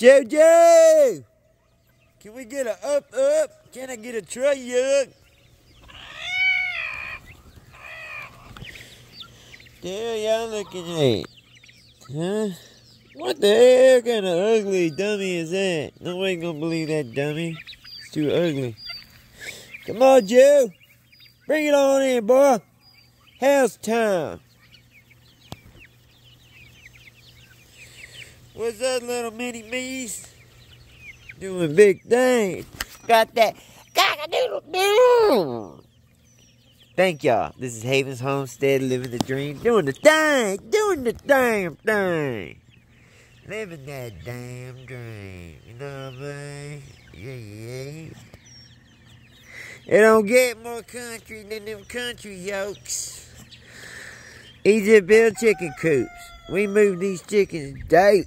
JoJo! Can we get a up up? Can I get a tray yuck? The hell y'all looking at? Huh? What the hell kind of ugly dummy is that? No way gonna believe that dummy. It's too ugly. Come on, Joe. Bring it on in, boy. House time. What's up, little mini me's? Doing big things. Got that cock-a-doodle-doo. Thank y'all. This is Havens Homestead, living the dream, doing the thing, doing the damn thing. Living that damn dream. You know what I mean? Yeah, yeah. It don't get more country than them country yokes. Easy to build chicken coops. We move these chickens daily.